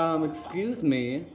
Um, excuse me.